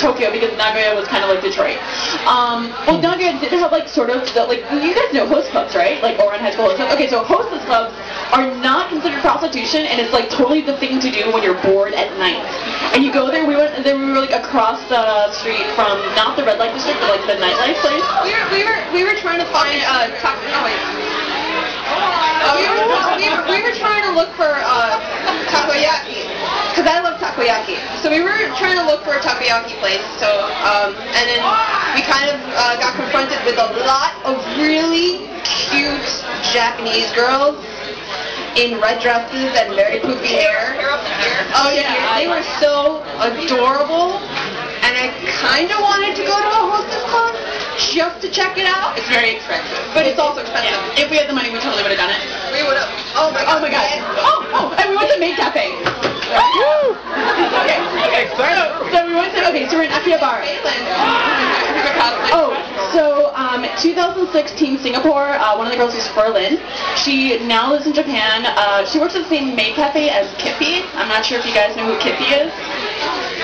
Tokyo because Nagoya was kind of like Detroit. Um, well, Nagoya did have like sort of the, like you guys know host clubs, right? Like Ouran High School. Okay, so hostless clubs are not considered prostitution, and it's like totally the thing to do when you're bored at night. And you go there. We went. Then we were like across the street from not the red light district, but like the nightlife place. We were we were we were trying to find uh taco. Oh wait. Uh, we, were, we, were, we were trying to look for uh, takoyaki because I love takoyaki. So we were trying to look for a takoyaki place. So um, and then we kind of uh, got confronted with a lot of really cute Japanese girls in red dresses and very poofy hair. Oh yeah, they were so adorable, and I kind of wanted to go to a hostess club just to check it out. It's very expensive. But it's also expensive. Yeah. If we had the money, we totally would have done it. We would have. Oh my god. Oh my god. Oh, oh, and we went to Maid Cafe. 2016 Singapore. Uh, one of the girls is Ferlin. She now lives in Japan. Uh, she works at the same maid cafe as Kippy. I'm not sure if you guys know who Kippy is.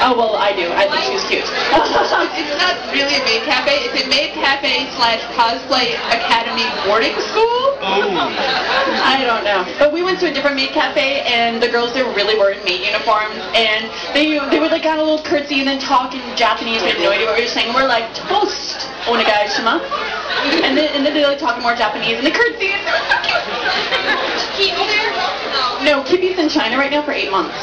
Oh, well, I do. I think she's cute. it's not really a maid cafe. It's a maid cafe slash cosplay academy boarding school. Oh. I don't know. But we went to a different maid cafe, and the girls there really were in maid uniforms, and they they would like kind of little curtsy and then talk in Japanese. We had no idea what we were saying. We're like, toast, onegaishima. And then and then they like talking more Japanese, and they curtsy. And they were so cute. No, Kippy's in China right now for eight months.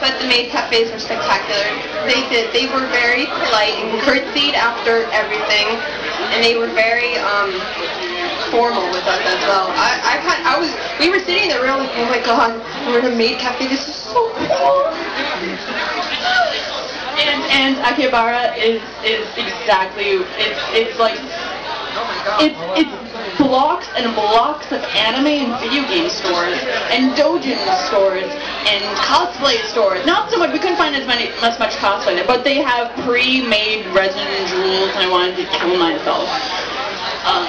But the maid cafes were spectacular. They did. They were very polite and curtsied after everything, and they were very um, formal with us as well. I, I had, I was, we were sitting there, we were like, oh my god, we're in a maid cafe. This is so cool. And and Akihabara is is exactly it's it's like it's it's blocks and blocks of anime and video game stores and dojin stores and cosplay stores. Not so much we couldn't find as many as much cosplay there, but they have pre-made resin and jewels and I wanted to kill myself. Um,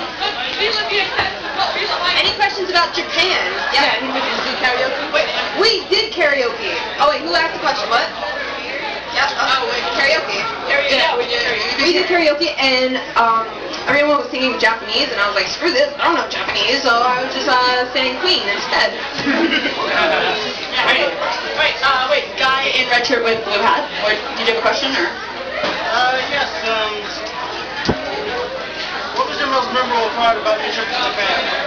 Any questions about Japan? Yeah. we did do karaoke. Wait, we did karaoke. Oh wait, who asked the question? What? Yeah. Oh wait, karaoke. Yeah, we did. We did karaoke and um, everyone was singing Japanese, and I was like, screw this, I don't know Japanese, so I was just uh, saying Queen instead. Wait, wait, uh, wait, guy in red shirt with blue hat. Or did you have a question or? Uh, yes, um, what was your most memorable part about your trip to Japan?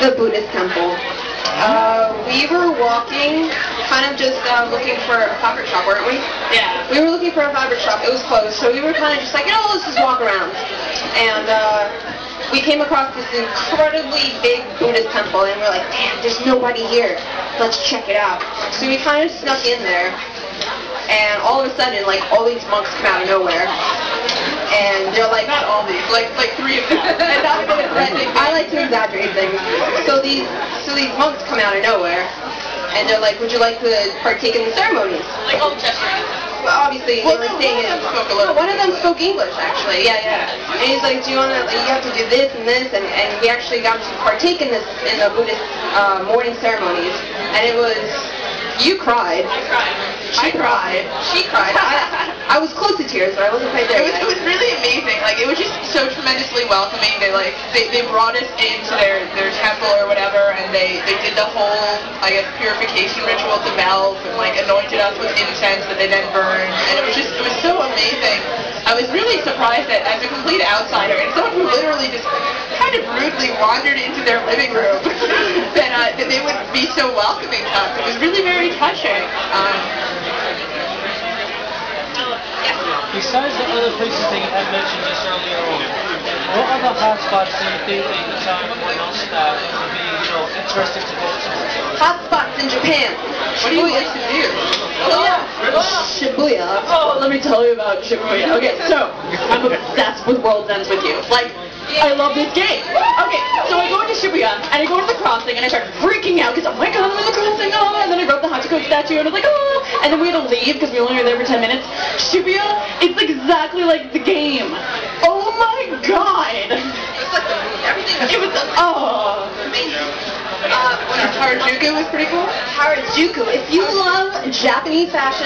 the Buddhist temple. Uh, we were walking, kind of just uh, looking for a fabric shop, weren't we? Yeah. We were looking for a fabric shop. It was closed, so we were kind of just like, you know, let's just walk around. And uh, we came across this incredibly big Buddhist temple, and we're like, damn, there's nobody here. Let's check it out. So we kind of snuck in there, and all of a sudden, like, all these monks come out of nowhere. And they're like, Not all these, like like three of them. and that's what. I like to exaggerate things. So these so these monks come out of nowhere, and they're like, "Would you like to partake in the ceremonies?" like all gesturing. Well, obviously, Well, they were no, saying one of them spoke a little No, one of them spoke English, actually. Yeah, yeah. And he's like, "Do you want to? Like, you have to do this and this," and and we actually got to partake in this in the Buddhist uh, morning ceremonies, and it was. You cried. I cried. She I cried. She cried. I, I was close to tears, but I wasn't quite there. It was, yet. it was really amazing. Like it was just so tremendously welcoming. They like they, they brought us into their their temple or whatever, whole I guess purification ritual to Bells and like anointed us with incense that they then burned, and it was just it was so amazing. I was really surprised that as a complete outsider and someone who literally just kind of rudely wandered into their living room, that uh, that they would be so welcoming to us. It was really very touching. Um, Besides the other places that you had mentioned just earlier on, what other hotspots do you think that you tell everyone else that would be, interesting to go to? Hotspots in Japan. what do you like to do? Oh. Shibuya. Oh, let me tell you about Shibuya. Okay, so I'm obsessed with World's Ends with You. Like, I love this game. Okay, so I go into Shibuya and I go to the crossing and I start freaking out because oh my god, I'm in the crossing. Oh, and then I wrote the Hachiko statue and I was like, oh, and then we had to leave because we only were there for 10 minutes. Shibuya, it's exactly like the game. Oh my god. It's like the movie. Everything was It was oh. amazing. Uh, what else? Harajuku was pretty cool. Harajuku. If you love Japanese fashion,